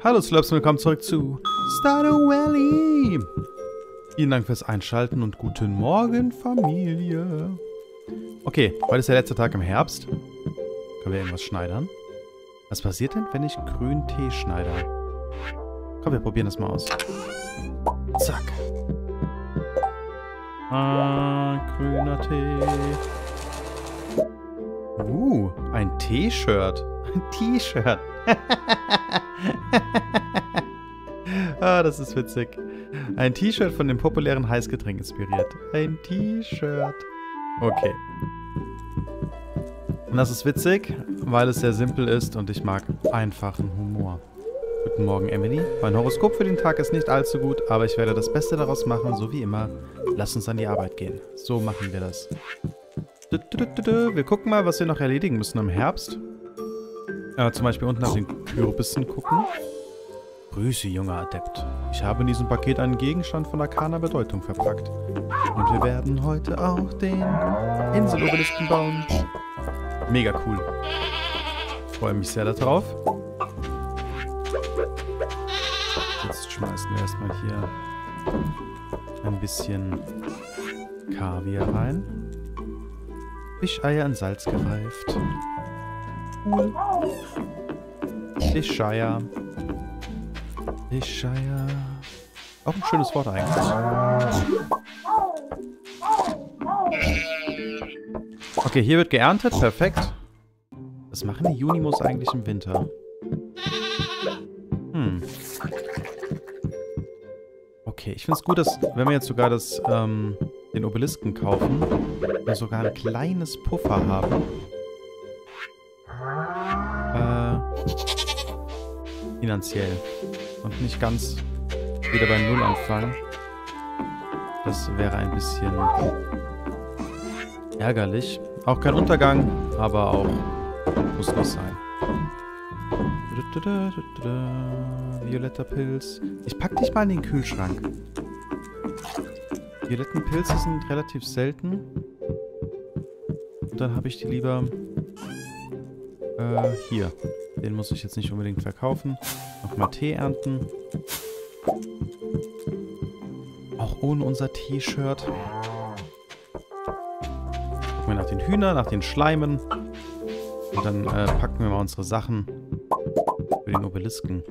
Hallo Slurps, willkommen zurück zu Stardew Valley. Vielen Dank fürs Einschalten und guten Morgen, Familie. Okay, heute ist der letzte Tag im Herbst. Können wir irgendwas schneidern? Was passiert denn, wenn ich grünen Tee schneide? Komm, wir probieren das mal aus. Zack. Ah, grüner Tee. Uh, ein T-Shirt. Ein T-Shirt. ah, das ist witzig. Ein T-Shirt von dem populären Heißgetränk inspiriert. Ein T-Shirt. Okay. Und das ist witzig, weil es sehr simpel ist und ich mag einfachen Humor. Guten Morgen, Emily. Mein Horoskop für den Tag ist nicht allzu gut, aber ich werde das Beste daraus machen, so wie immer. Lass uns an die Arbeit gehen. So machen wir das. Wir gucken mal, was wir noch erledigen müssen im Herbst. Äh, zum Beispiel unten nach den Kürbissen gucken. Grüße, junger Adept. Ich habe in diesem Paket einen Gegenstand von arkaner Bedeutung verpackt. Und wir werden heute auch den Inselobelisten bauen. Mega cool. Freue mich sehr darauf. Jetzt schmeißen wir erstmal hier ein bisschen Kaviar rein. Fischeier in Salz gereift. Cool. Fischeier. Fischeier. Auch ein schönes Wort eigentlich. Okay, hier wird geerntet. Perfekt. Was machen die Junimos eigentlich im Winter? Hm. Okay, ich finde es gut, dass, wenn wir jetzt sogar das, ähm, den Obelisken kaufen, wir sogar ein kleines Puffer haben. Äh, finanziell. Und nicht ganz wieder bei Null anfangen. Das wäre ein bisschen ärgerlich. Auch kein Untergang, aber auch muss nicht sein. Violetter Pilz. Ich pack dich mal in den Kühlschrank. Violetten Pilze sind relativ selten. Und dann habe ich die lieber äh, hier. Den muss ich jetzt nicht unbedingt verkaufen. Nochmal Tee ernten. Auch ohne unser T-Shirt. Gucken wir nach den Hühnern, nach den Schleimen. Und dann äh, packen wir mal unsere Sachen für den Obelisken.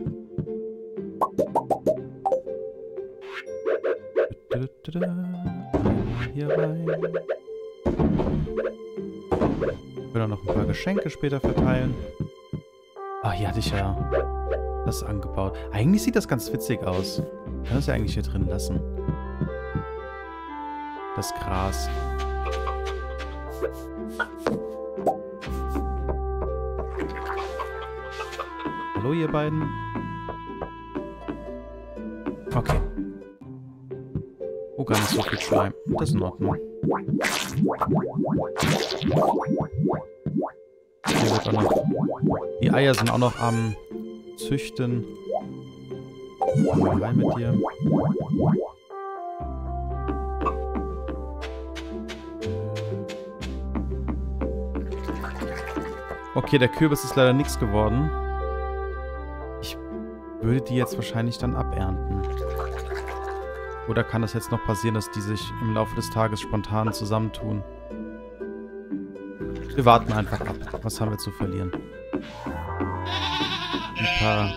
Hier rein. Will auch noch ein paar Geschenke später verteilen. Ah, hier hatte ich ja das angebaut. Eigentlich sieht das ganz witzig aus. Kann das ja eigentlich hier drin lassen. Das Gras. Hallo, ihr beiden. Okay. Oh, gar nicht so viel Schleim. Das ist in Ordnung. Hier wird auch noch... Die Eier sind auch noch am Züchten. Rein mit dir. Okay, der Kürbis ist leider nichts geworden. Ich würde die jetzt wahrscheinlich dann abernten. Oder kann es jetzt noch passieren, dass die sich im Laufe des Tages spontan zusammentun? Wir warten einfach ab. Was haben wir zu verlieren? Ein paar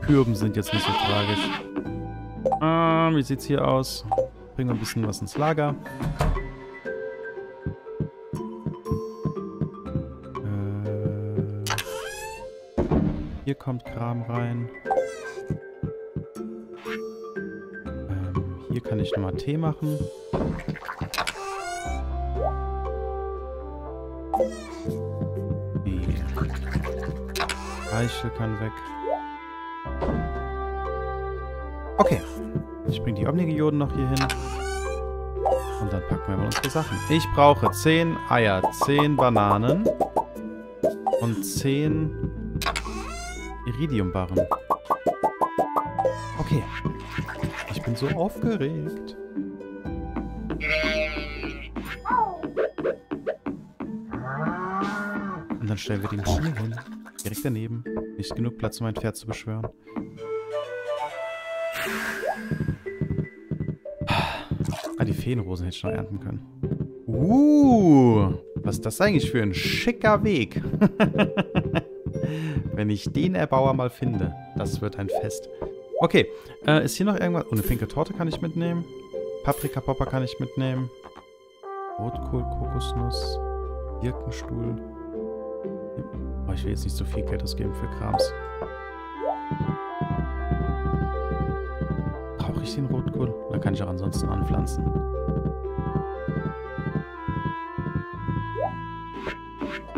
Kürben sind jetzt nicht so tragisch. Ah, wie sieht's hier aus? Bringen wir ein bisschen was ins Lager. Äh, hier kommt Kram rein. Kann ich nochmal Tee machen. Die Eichel kann weg. Okay. Ich bringe die Omnigioden noch hier hin. Und dann packen wir mal unsere Sachen. Ich brauche 10 Eier, 10 Bananen und 10 Iridiumbarren. Bin so aufgeregt. Und dann stellen wir den hier hin. Direkt daneben. Nicht genug Platz, um mein Pferd zu beschwören. Ah, die Feenrosen hätte ich noch ernten können. Uh, was ist das eigentlich für ein schicker Weg? Wenn ich den Erbauer mal finde, das wird ein Fest. Okay, äh, ist hier noch irgendwas? Oh, eine pinke Torte kann ich mitnehmen. Paprika-Popper kann ich mitnehmen. Rotkohl, Kokosnuss, Birkenstuhl. Oh, ich will jetzt nicht so viel Geld ausgeben für Krams. Brauche ich den Rotkohl? Oder kann ich auch ansonsten anpflanzen?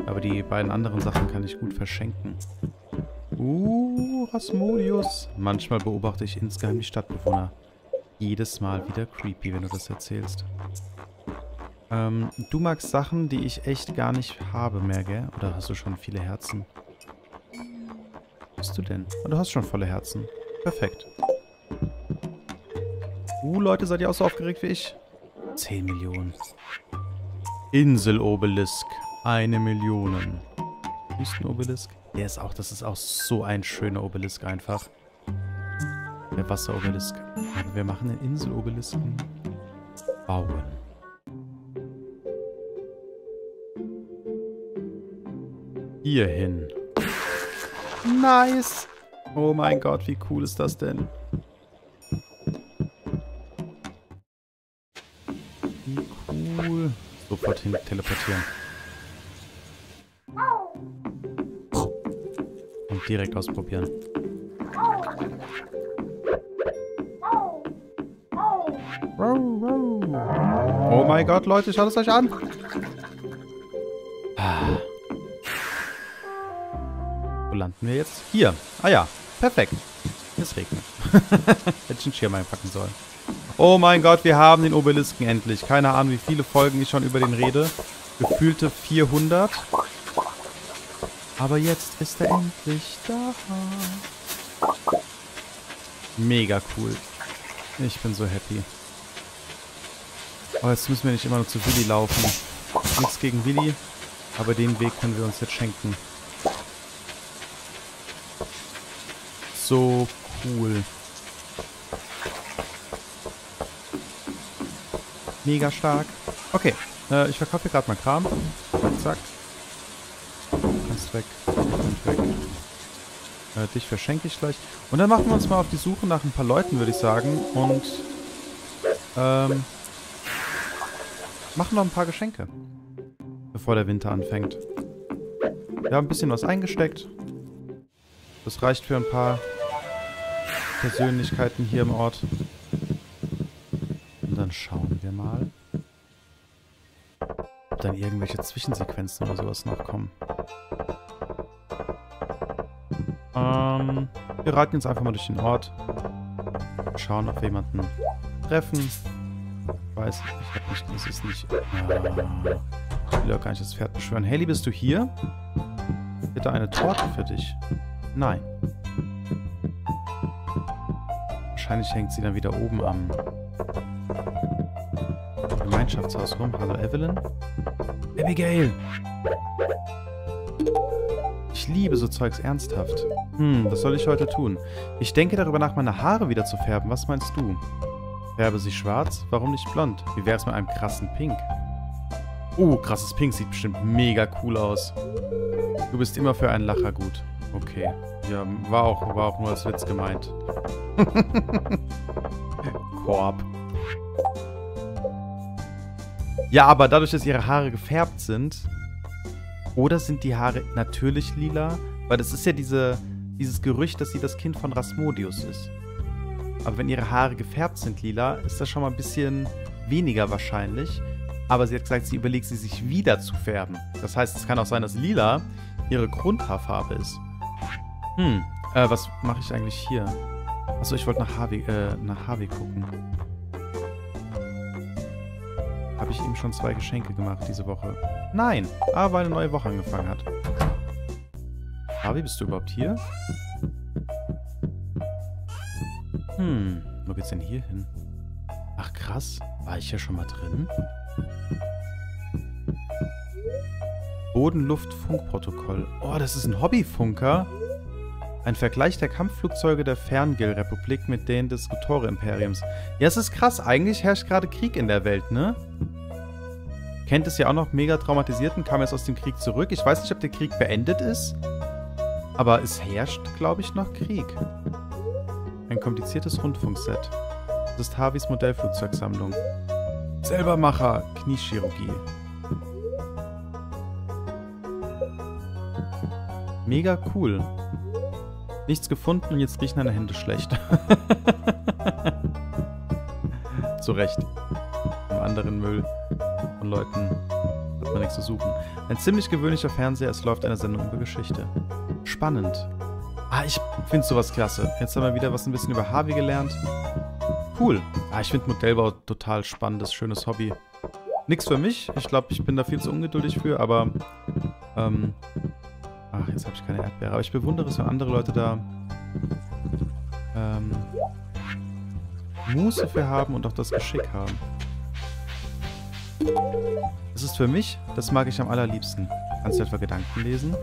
Aber die beiden anderen Sachen kann ich gut verschenken. Uh, Rasmodius. Manchmal beobachte ich insgeheim die Stadtbewohner. Jedes Mal wieder creepy, wenn du das erzählst. Ähm, du magst Sachen, die ich echt gar nicht habe mehr, gell? Oder hast du schon viele Herzen? Was bist du denn? Oh, du hast schon volle Herzen. Perfekt. Uh, Leute, seid ihr auch so aufgeregt wie ich? 10 Millionen. Inselobelisk. Eine Million. Wüstenobelisk. Der ist auch, das ist auch so ein schöner Obelisk einfach. Der Wasserobelisk. Aber wir machen den Inselobelisken. Bauen. Hier hin. Nice. Oh mein Gott, wie cool ist das denn? sofort hin teleportieren. Direkt ausprobieren. Oh mein Gott, Leute, schaut es euch an. Wo landen wir jetzt? Hier. Ah ja, perfekt. Es regnet. Hätte ich einen Schirm einpacken sollen. Oh mein Gott, wir haben den Obelisken endlich. Keine Ahnung, wie viele Folgen ich schon über den rede. Gefühlte 400. Aber jetzt ist er endlich da. Mega cool. Ich bin so happy. Oh, jetzt müssen wir nicht immer nur zu Willi laufen. Nichts gegen Willi, aber den Weg können wir uns jetzt schenken. So cool. Mega stark. Okay, äh, ich verkaufe hier gerade mal Kram. Zack. Weg. Und weg. Äh, dich verschenke ich gleich. Und dann machen wir uns mal auf die Suche nach ein paar Leuten, würde ich sagen. Und ähm, machen noch ein paar Geschenke. Bevor der Winter anfängt. Wir haben ein bisschen was eingesteckt. Das reicht für ein paar Persönlichkeiten hier im Ort. Und dann schauen wir mal, ob dann irgendwelche Zwischensequenzen oder sowas noch kommen. Ähm, wir reiten jetzt einfach mal durch den Ort. Schauen, ob wir jemanden treffen. Ich weiß, ich hab nicht, das ist nicht... Äh, ich will ja gar nicht das Pferd beschwören. Haley, bist du hier? Bitte eine Torte für dich. Nein. Wahrscheinlich hängt sie dann wieder oben am Gemeinschaftshaus rum. Hallo Evelyn. Abigail! Ich liebe so Zeugs ernsthaft. Hm, was soll ich heute tun? Ich denke darüber nach, meine Haare wieder zu färben. Was meinst du? Färbe sie schwarz? Warum nicht blond? Wie wäre es mit einem krassen Pink? Oh, krasses Pink sieht bestimmt mega cool aus. Du bist immer für einen Lacher gut. Okay. Ja, war auch, war auch nur als Witz gemeint. Korb. Ja, aber dadurch, dass ihre Haare gefärbt sind, oder sind die Haare natürlich lila? Weil das ist ja diese, dieses Gerücht, dass sie das Kind von Rasmodius ist. Aber wenn ihre Haare gefärbt sind lila, ist das schon mal ein bisschen weniger wahrscheinlich. Aber sie hat gesagt, sie überlegt sie sich wieder zu färben. Das heißt, es kann auch sein, dass lila ihre Grundhaarfarbe ist. Hm, äh, was mache ich eigentlich hier? Achso, ich wollte nach Harvey, äh, nach Harvey gucken habe ich ihm schon zwei Geschenke gemacht diese Woche. Nein, aber eine neue Woche angefangen hat. Harvey, bist du überhaupt hier? Hm, wo geht's denn hier hin? Ach krass, war ich ja schon mal drin? Bodenluft-Funkprotokoll. Oh, das ist ein Hobbyfunker. Ein Vergleich der Kampfflugzeuge der Ferngil-Republik mit denen des Gutore-Imperiums. Ja, es ist krass. Eigentlich herrscht gerade Krieg in der Welt, ne? Kennt es ja auch noch mega traumatisiert und kam jetzt aus dem Krieg zurück. Ich weiß nicht, ob der Krieg beendet ist. Aber es herrscht, glaube ich, noch Krieg. Ein kompliziertes Rundfunkset. Das ist Harveys Modellflugzeugsammlung. Selbermacher, Kniechirurgie. Mega cool. Nichts gefunden und jetzt riechen deine Hände schlecht. Zu Recht. Im anderen Müll von Leuten hat man nichts zu suchen. Ein ziemlich gewöhnlicher Fernseher, es läuft eine Sendung über Geschichte. Spannend. Ah, ich finde sowas klasse. Jetzt haben wir wieder was ein bisschen über Harvey gelernt. Cool. Ah, ich finde Modellbau total spannendes, schönes Hobby. Nix für mich. Ich glaube, ich bin da viel zu ungeduldig für, aber ähm, Ach, jetzt habe ich keine Erdbeere. Aber ich bewundere es, wenn andere Leute da ähm, Muße für haben und auch das Geschick haben. Das ist für mich, das mag ich am allerliebsten. Kannst du etwa Gedanken lesen?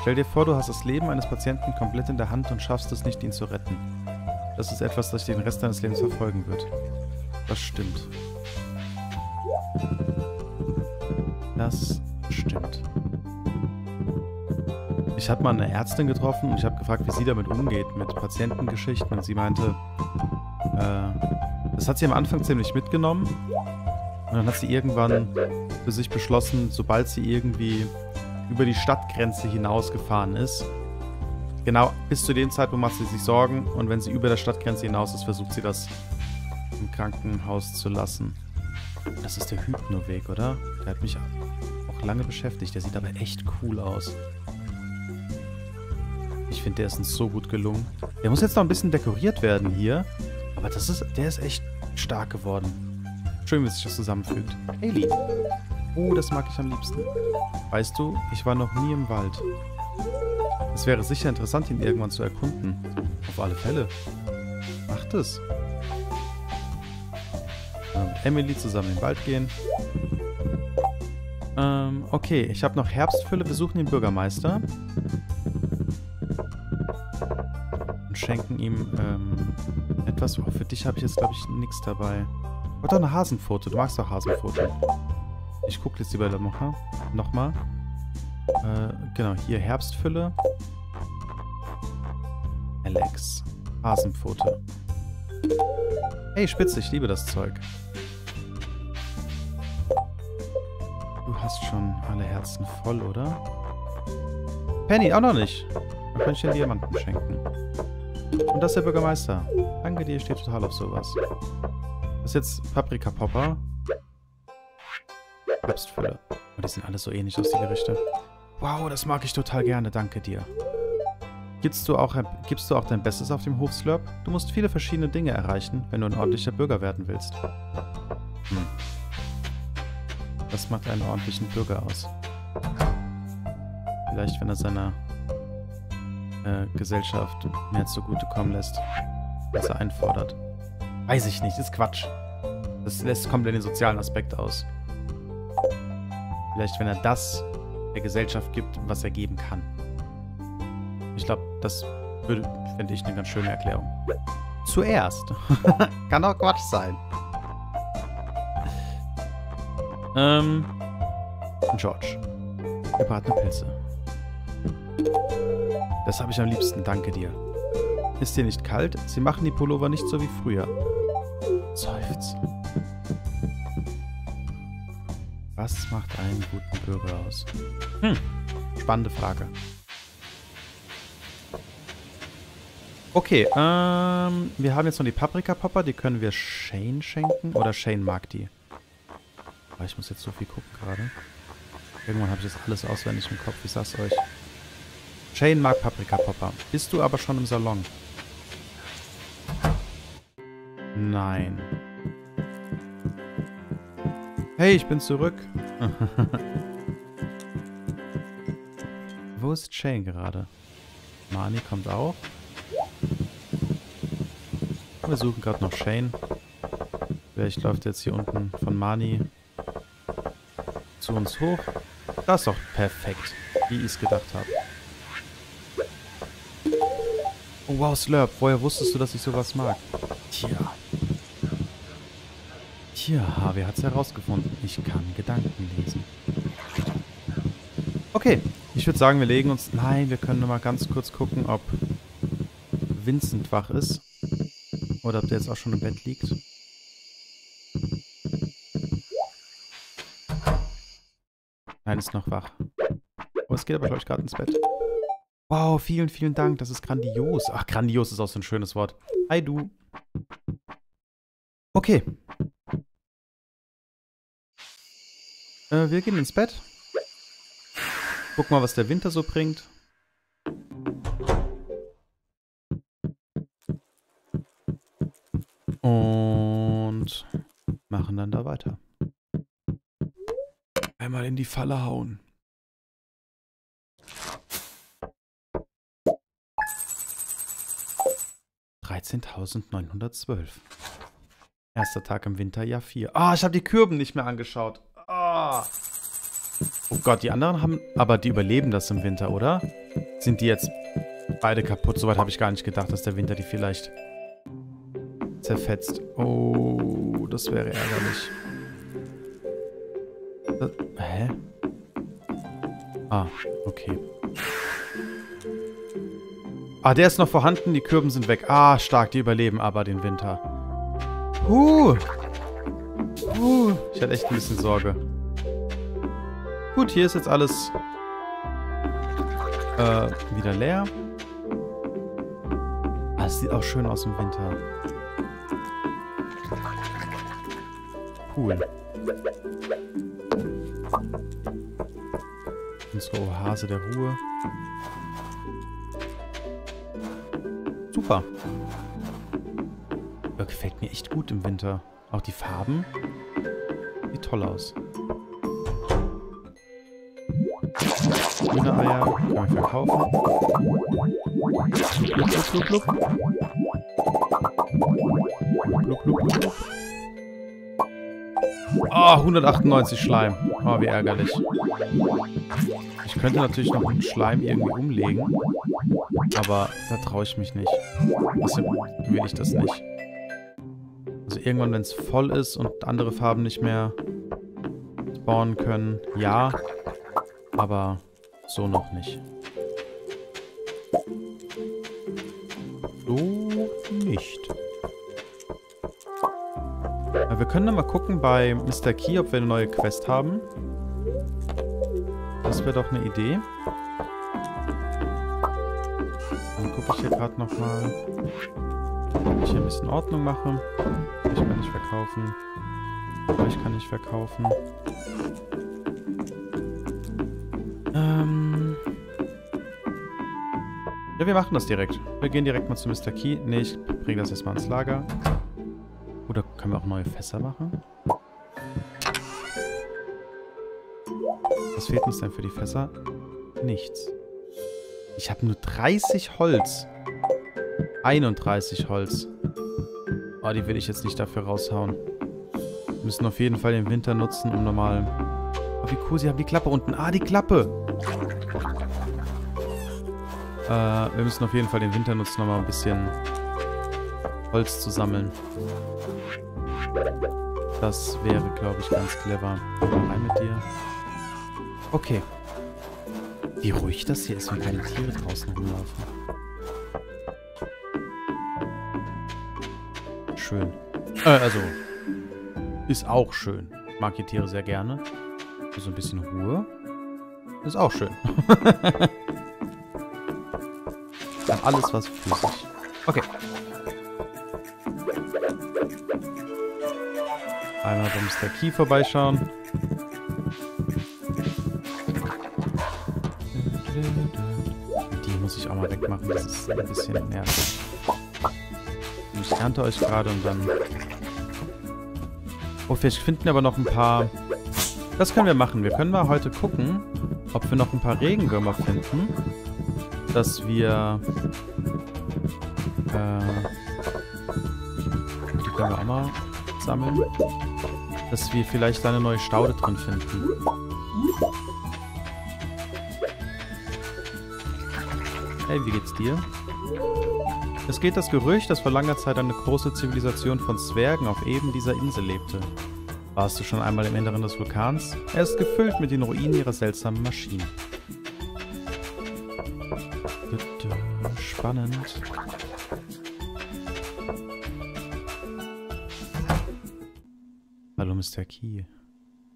Stell dir vor, du hast das Leben eines Patienten komplett in der Hand und schaffst es nicht, ihn zu retten. Das ist etwas, das dich den Rest deines Lebens verfolgen wird. Das stimmt. Das stimmt. Ich habe mal eine Ärztin getroffen und ich habe gefragt, wie sie damit umgeht, mit Patientengeschichten. Und sie meinte, äh, das hat sie am Anfang ziemlich mitgenommen. Und dann hat sie irgendwann für sich beschlossen, sobald sie irgendwie über die Stadtgrenze hinausgefahren ist, genau bis zu dem Zeitpunkt macht sie sich Sorgen. Und wenn sie über der Stadtgrenze hinaus ist, versucht sie das im Krankenhaus zu lassen. Das ist der Hypnoweg, oder? Der hat mich auch lange beschäftigt. Der sieht aber echt cool aus. Ich finde, der ist uns so gut gelungen. Der muss jetzt noch ein bisschen dekoriert werden hier. Aber das ist, der ist echt stark geworden. Schön, wie sich das zusammenfügt. Haley. Oh, das mag ich am liebsten. Weißt du, ich war noch nie im Wald. Es wäre sicher interessant, ihn irgendwann zu erkunden. Auf alle Fälle. Macht es. Mit Emily zusammen in den Wald gehen. Ähm, okay, ich habe noch Herbstfülle. Wir suchen den Bürgermeister. schenken ihm ähm, etwas. Oh, für dich habe ich jetzt, glaube ich, nichts dabei. Doch eine Hasenfoto. Du magst doch Hasenfoto. Ich gucke jetzt lieber nochmal. Nochmal. Äh, genau, hier Herbstfülle. Alex. Hasenfoto. Hey, Spitze, ich liebe das Zeug. Du hast schon alle Herzen voll, oder? Penny, auch noch nicht. Dann kann ich dir Diamanten schenken. Und das ist der Bürgermeister. Danke dir, ich stehe total auf sowas. Das ist jetzt Paprika Popper. Herbstfülle. Oh, die sehen alle so ähnlich aus, die Gerichte. Wow, das mag ich total gerne, danke dir. Gibst du, auch, gibst du auch dein Bestes auf dem Hofslurp? Du musst viele verschiedene Dinge erreichen, wenn du ein ordentlicher Bürger werden willst. Hm. Was macht einen ordentlichen Bürger aus? Vielleicht, wenn er seiner äh, Gesellschaft mehr zugutekommen lässt, als er einfordert. Weiß ich nicht, ist Quatsch. Das lässt komplett den sozialen Aspekt aus. Vielleicht, wenn er das der Gesellschaft gibt, was er geben kann. Ich glaube, das würde, finde ich, eine ganz schöne Erklärung. Zuerst. kann auch Quatsch sein. Ähm. George. Gebratene Pilze. Das habe ich am liebsten, danke dir. Ist dir nicht kalt? Sie machen die Pullover nicht so wie früher. Seufz. Was macht einen guten Bürger aus? Hm, spannende Frage. Okay, ähm, wir haben jetzt noch die Paprika-Popper, die können wir Shane schenken. Oder Shane mag die. Aber ich muss jetzt so viel gucken gerade. Irgendwann habe ich das alles auswendig im Kopf, ich sag's euch. Shane mag Paprika Popper. Bist du aber schon im Salon? Nein. Hey, ich bin zurück. Wo ist Shane gerade? Mani kommt auch. Wir suchen gerade noch Shane. Vielleicht läuft jetzt hier unten von Mani zu uns hoch. Das ist doch perfekt, wie ich es gedacht habe. Oh wow, Slurp, woher wusstest du, dass ich sowas mag? Tja. Tja, Harvey hat's herausgefunden. Ich kann Gedanken lesen. Okay, ich würde sagen, wir legen uns... Nein, wir können nur mal ganz kurz gucken, ob Vincent wach ist. Oder ob der jetzt auch schon im Bett liegt. Nein, ist noch wach. Oh, es geht aber, glaube ich, gerade ins Bett. Wow, vielen, vielen Dank. Das ist grandios. Ach, grandios ist auch so ein schönes Wort. Hi, du. Okay. Äh, wir gehen ins Bett. Gucken mal, was der Winter so bringt. Und machen dann da weiter. Einmal in die Falle hauen. Dreizehntausendneunhundertzwölf. Erster Tag im Winter, Jahr 4. Ah, ich habe die Kürben nicht mehr angeschaut. Ah. Oh Gott, die anderen haben... Aber die überleben das im Winter, oder? Sind die jetzt beide kaputt? Soweit habe ich gar nicht gedacht, dass der Winter die vielleicht zerfetzt. Oh, das wäre ärgerlich. Das, hä? Ah, okay. Ah, der ist noch vorhanden, die Kürben sind weg. Ah, stark, die überleben aber den Winter. Huh. Huh. Ich hatte echt ein bisschen Sorge. Gut, hier ist jetzt alles äh, wieder leer. Ah, es sieht auch schön aus im Winter. Cool. Unsere Oase der Ruhe. Super. Das gefällt mir echt gut im Winter. Auch die Farben. Sieht toll aus. Grüne Eier können wir verkaufen. Blub, blub, blub, blub. Blub, blub, blub. Oh, 198 Schleim. Oh, wie ärgerlich. Ich könnte natürlich noch einen Schleim irgendwie umlegen. Aber da traue ich mich nicht. Deshalb will ich das nicht. Also irgendwann, wenn es voll ist und andere Farben nicht mehr spawnen können, ja. Aber so noch nicht. So nicht. Ja, wir können dann mal gucken bei Mr. Key, ob wir eine neue Quest haben. Das wäre doch eine Idee. Dann gucke ich hier gerade nochmal, ob ich hier ein bisschen Ordnung mache. Ich kann nicht verkaufen. Ich kann nicht verkaufen. Ähm... Ja, wir machen das direkt. Wir gehen direkt mal zu Mr. Key. Ne, ich bringe das erstmal ins Lager. Oder können wir auch neue Fässer machen? Was fehlt uns denn für die Fässer? Nichts. Ich habe nur 30 Holz. 31 Holz. Oh, die will ich jetzt nicht dafür raushauen. Wir müssen auf jeden Fall den Winter nutzen, um normal... Oh, wie cool, sie haben die Klappe unten. Ah, die Klappe! Äh, wir müssen auf jeden Fall den Winter nutzen, um mal ein bisschen Holz zu sammeln. Das wäre, glaube ich, ganz clever. Rein mit dir. Okay. Wie ruhig das hier ist, wenn keine Tiere draußen rumlaufen. Schön. Äh, also, ist auch schön. Ich mag die Tiere sehr gerne. So ein bisschen Ruhe. Ist auch schön. Alles, was sich. Okay. Einmal beim Mr. Key vorbeischauen. Die muss ich auch mal wegmachen. Das ist ein bisschen nervig. Ich ernte euch gerade und dann... Oh, vielleicht finden wir aber noch ein paar... Das können wir machen. Wir können mal heute gucken, ob wir noch ein paar Regenwürmer finden. Dass wir... Äh, die können wir auch mal sammeln dass wir vielleicht eine neue Staude drin finden. Hey, wie geht's dir? Es geht das Gerücht, dass vor langer Zeit eine große Zivilisation von Zwergen auf eben dieser Insel lebte. Warst du schon einmal im Inneren des Vulkans? Er ist gefüllt mit den Ruinen ihrer seltsamen Maschinen. Spannend. Hallo Mr. Key.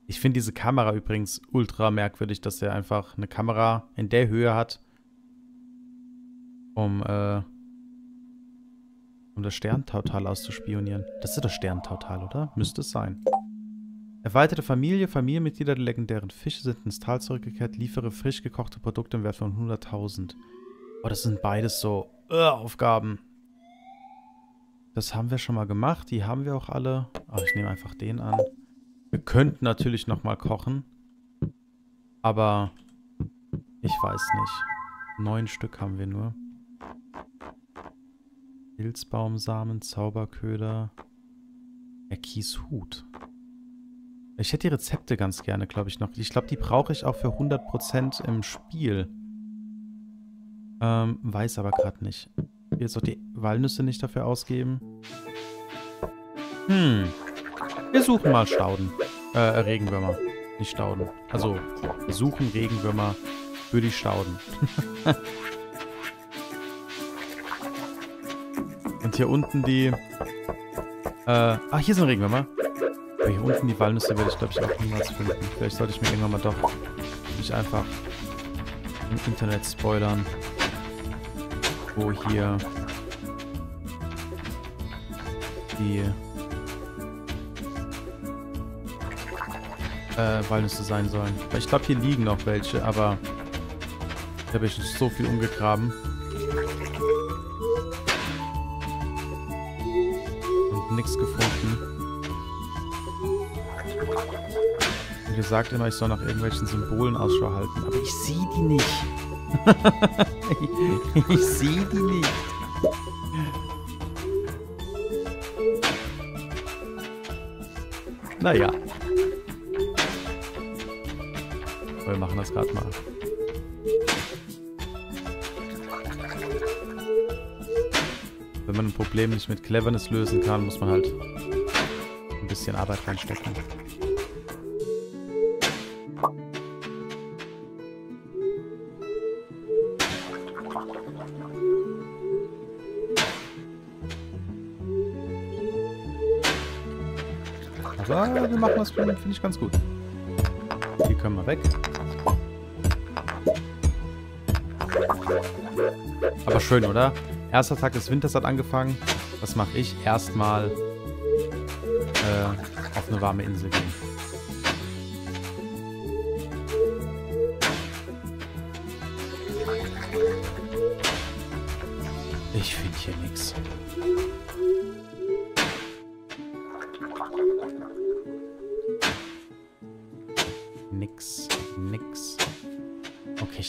Ich finde diese Kamera übrigens ultra merkwürdig, dass er einfach eine Kamera in der Höhe hat, um, äh, um das Sterntautal auszuspionieren. Das ist das Sterntautal, oder? Müsste es sein. Erweiterte Familie, Familienmitglieder der legendären Fische sind ins Tal zurückgekehrt, liefere frisch gekochte Produkte im Wert von 100.000. Oh, das sind beides so uh, Aufgaben. Das haben wir schon mal gemacht. Die haben wir auch alle. Aber ich nehme einfach den an. Wir könnten natürlich nochmal kochen. Aber ich weiß nicht. Neun Stück haben wir nur. Pilzbaumsamen, Zauberköder. Hut. Ich hätte die Rezepte ganz gerne, glaube ich, noch. Ich glaube, die brauche ich auch für 100% im Spiel. Ähm, weiß aber gerade nicht. Jetzt auch die Walnüsse nicht dafür ausgeben. Hm. Wir suchen mal Stauden. Äh, Regenwürmer. Nicht Stauden. Also, wir suchen Regenwürmer für die Stauden. Und hier unten die... Äh, ah, hier sind Regenwürmer. Aber hier unten die Walnüsse werde ich, glaube ich, auch niemals finden. Vielleicht sollte ich mir irgendwann mal doch nicht einfach im Internet spoilern wo hier die äh, Walnüsse sein sollen. Ich glaube, hier liegen noch welche, aber da habe ich so viel umgegraben. Und nichts gefunden. Wie gesagt immer, ich soll nach irgendwelchen Symbolen Ausschau halten, aber ich sehe die nicht. ich sehe die nicht. Naja. Wir machen das gerade mal. Wenn man ein Problem nicht mit Cleverness lösen kann, muss man halt ein bisschen Arbeit reinstecken. Machen das, finde ich, ganz gut. Die können wir weg. Aber schön, oder? Erster Tag des Winters hat angefangen. Was mache ich? Erstmal äh, auf eine warme Insel gehen. Ich finde hier nichts.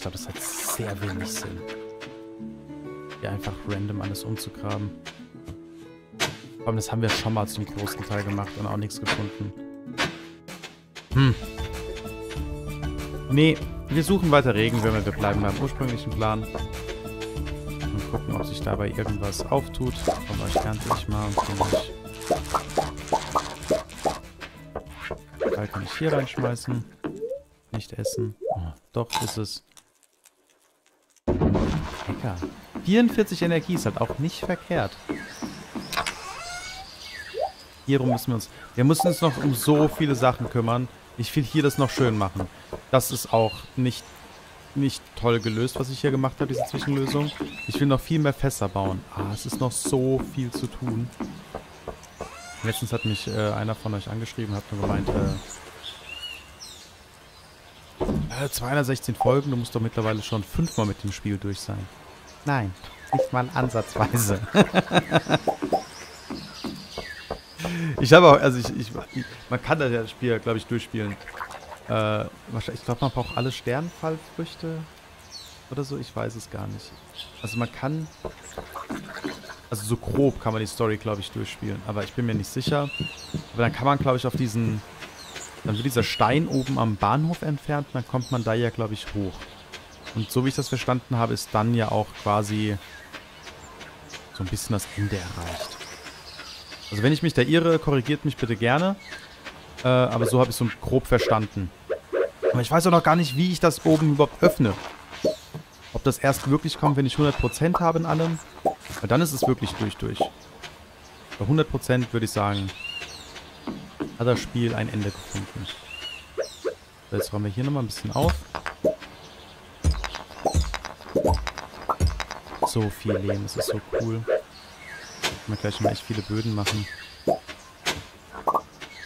Ich glaube, das hat sehr wenig Sinn. Hier einfach random alles umzugraben. Aber das haben wir schon mal zum großen Teil gemacht und auch nichts gefunden. Hm. Nee, wir suchen weiter Regenwürmer. Wir bleiben beim ursprünglichen Plan. Und gucken, ob sich dabei irgendwas auftut. Aber ich ernte ich mal und bringe ich. Kann ich hier reinschmeißen nicht essen. Oh, doch, ist es. Lecker. 44 Energie ist halt auch nicht verkehrt. Hierum müssen wir uns... Wir müssen uns noch um so viele Sachen kümmern. Ich will hier das noch schön machen. Das ist auch nicht, nicht toll gelöst, was ich hier gemacht habe, diese Zwischenlösung. Ich will noch viel mehr Fässer bauen. Ah, es ist noch so viel zu tun. Letztens hat mich äh, einer von euch angeschrieben, hat nur gemeint, äh, 216 Folgen, du musst doch mittlerweile schon fünfmal mit dem Spiel durch sein. Nein, nicht mal ansatzweise. ich habe auch, also ich, ich, man kann das Spiel, glaube ich, durchspielen. Äh, ich glaube, man braucht alle Sternfallfrüchte oder so, ich weiß es gar nicht. Also man kann, also so grob kann man die Story, glaube ich, durchspielen, aber ich bin mir nicht sicher. Aber dann kann man, glaube ich, auf diesen dann wird dieser Stein oben am Bahnhof entfernt, dann kommt man da ja, glaube ich, hoch. Und so wie ich das verstanden habe, ist dann ja auch quasi so ein bisschen das Ende erreicht. Also wenn ich mich da irre, korrigiert mich bitte gerne. Äh, aber so habe ich es so grob verstanden. Aber ich weiß auch noch gar nicht, wie ich das oben überhaupt öffne. Ob das erst wirklich kommt, wenn ich 100% habe in allem. Weil dann ist es wirklich durch, durch. Bei 100% würde ich sagen, hat das Spiel ein Ende gefunden. Jetzt räumen wir hier nochmal ein bisschen auf. So viel Lehm, das ist so cool. Können wir gleich mal echt viele Böden machen.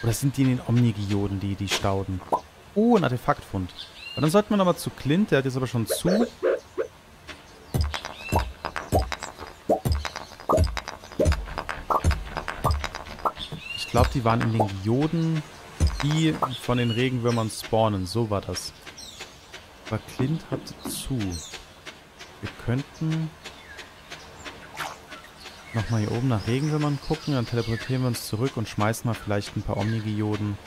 Oder sind die in den Omnigioden, die, die Stauden? Oh, ein Artefaktfund. Aber dann sollten wir nochmal zu Clint, der hat jetzt aber schon zu. Ich glaube, die waren in den Geoden, die von den Regenwürmern spawnen. So war das. Aber Clint hat zu. Wir könnten nochmal hier oben nach Regenwürmern gucken. Dann teleportieren wir uns zurück und schmeißen mal vielleicht ein paar Omni-Geoden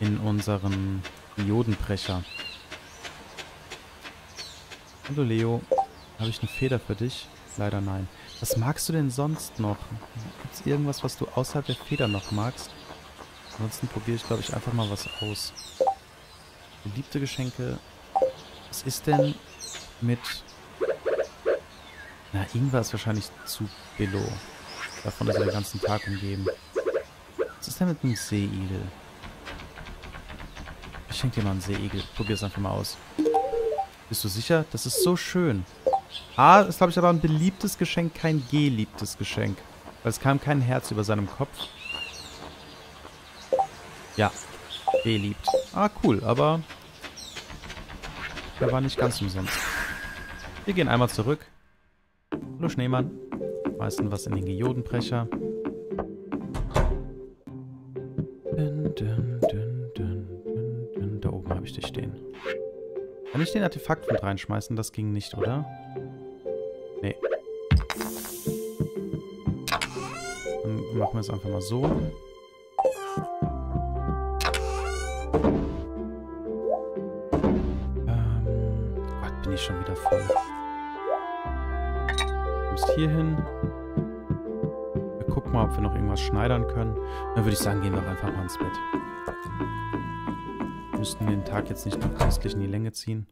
in unseren Geodenbrecher. Hallo Leo, habe ich eine Feder für dich? Leider nein. Was magst du denn sonst noch? Gibt es irgendwas, was du außerhalb der Feder noch magst? Ansonsten probiere ich, glaube ich, einfach mal was aus. Beliebte Geschenke. Was ist denn mit... Na, Ingwer ist wahrscheinlich zu billo. Davon ist er den ganzen Tag umgeben. Was ist denn mit einem Seeigel? Ich schenke dir mal einen Seeigel. Probier es einfach mal aus. Bist du sicher? Das ist so schön. A ist, glaube ich, aber ein beliebtes Geschenk, kein geliebtes Geschenk. Weil es kam kein Herz über seinem Kopf. Ja, beliebt. Ah, cool, aber der war nicht ganz umsonst. Wir gehen einmal zurück. Hallo Schneemann. Meistens was in den Geodenbrecher. Dun, dun, dun, da oben habe ich dich stehen. Kann ich den Artefaktfund reinschmeißen? Das ging nicht, oder? Nee. Dann machen wir es einfach mal so. Ähm, Gott, bin ich schon wieder voll. Hier hin. Wir gucken mal, ob wir noch irgendwas schneidern können. Dann würde ich sagen, gehen wir einfach mal ins Bett. Wir müssten den Tag jetzt nicht noch künstlich in die Länge ziehen.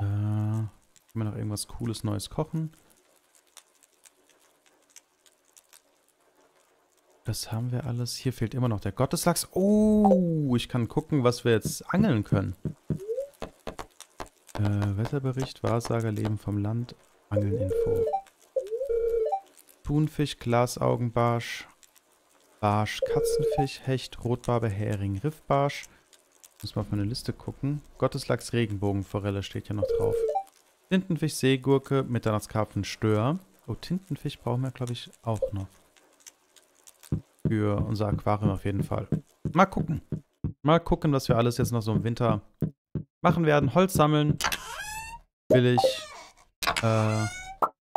Wir noch irgendwas Cooles Neues kochen? Das haben wir alles. Hier fehlt immer noch der Gotteslachs. Oh, ich kann gucken, was wir jetzt angeln können. Wetterbericht, Wahrsager, Leben vom Land, Angelninfo. Thunfisch, Glasaugenbarsch, Barsch, Katzenfisch, Hecht, Rotbarbe, Hering, Riffbarsch. Muss mal auf meine Liste gucken. Gotteslachs, Regenbogenforelle steht ja noch drauf. Tintenfisch, Seegurke, Mitternachtskarpfen, Stör. Oh, Tintenfisch brauchen wir, glaube ich, auch noch. Für unser Aquarium auf jeden Fall. Mal gucken. Mal gucken, was wir alles jetzt noch so im Winter machen werden. Holz sammeln will ich. Äh,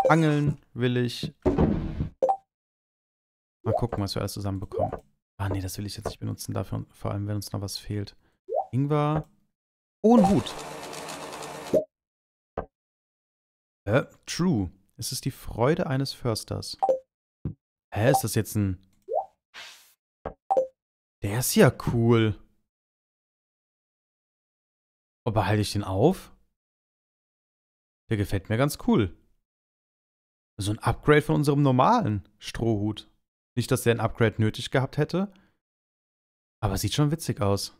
angeln will ich. Mal gucken, was wir alles zusammenbekommen. Ah, nee, das will ich jetzt nicht benutzen. Dafür, vor allem, wenn uns noch was fehlt. Ingwer. Oh, ein Hut. Hä? True. Es ist die Freude eines Försters. Hä, ist das jetzt ein... Der ist ja cool. Und behalte ich den auf? Der gefällt mir ganz cool. So ein Upgrade von unserem normalen Strohhut. Nicht, dass der ein Upgrade nötig gehabt hätte. Aber sieht schon witzig aus.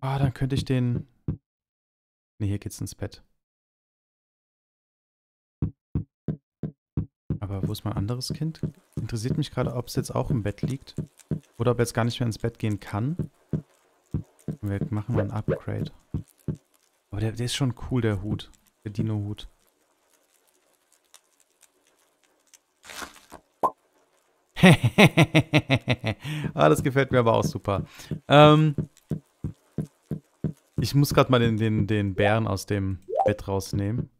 Ah, dann könnte ich den Ne, hier geht's ins Bett. Aber wo ist mein anderes Kind? Interessiert mich gerade, ob es jetzt auch im Bett liegt. Oder ob er jetzt gar nicht mehr ins Bett gehen kann. Wir machen mal ein Upgrade. Aber der, der ist schon cool, der Hut. Der Dino-Hut. ah, das gefällt mir aber auch super. Ähm, ich muss gerade mal den, den, den Bären aus dem Bett rausnehmen.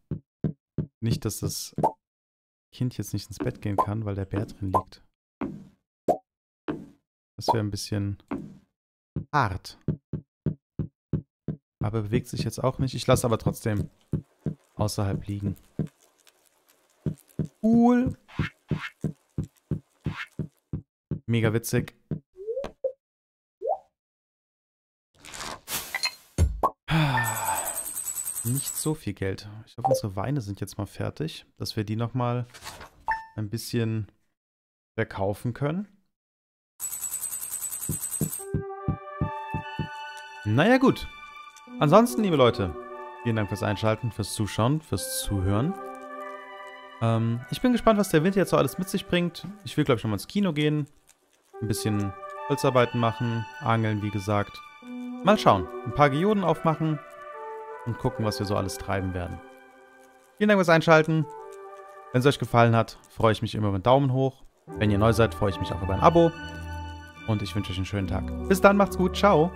Nicht, dass das Kind jetzt nicht ins Bett gehen kann, weil der Bär drin liegt. Das wäre ein bisschen hart. Aber bewegt sich jetzt auch nicht. Ich lasse aber trotzdem außerhalb liegen. Cool. Mega witzig. Nicht so viel Geld. Ich hoffe, unsere Weine sind jetzt mal fertig, dass wir die nochmal ein bisschen verkaufen können. Naja gut. Ansonsten, liebe Leute, vielen Dank fürs Einschalten, fürs Zuschauen, fürs Zuhören. Ähm, ich bin gespannt, was der Winter jetzt so alles mit sich bringt. Ich will, glaube ich, nochmal ins Kino gehen. Ein bisschen Holzarbeiten machen, angeln, wie gesagt. Mal schauen. Ein paar Geoden aufmachen und gucken, was wir so alles treiben werden. Vielen Dank fürs Einschalten. Wenn es euch gefallen hat, freue ich mich immer über einen Daumen hoch. Wenn ihr neu seid, freue ich mich auch über ein Abo. Und ich wünsche euch einen schönen Tag. Bis dann, macht's gut. Ciao.